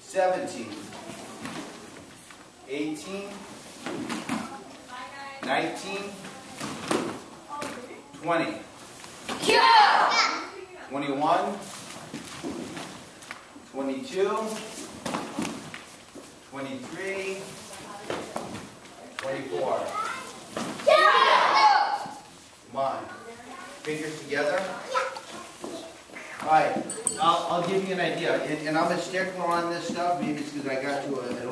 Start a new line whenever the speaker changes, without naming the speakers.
seventeen, eighteen, nineteen, twenty. 21, 22, 23, 24. Come on. Fingers together. All right. I'll, I'll give you an idea. And, and I'm a stickler on this stuff. Maybe it's because I got to a, an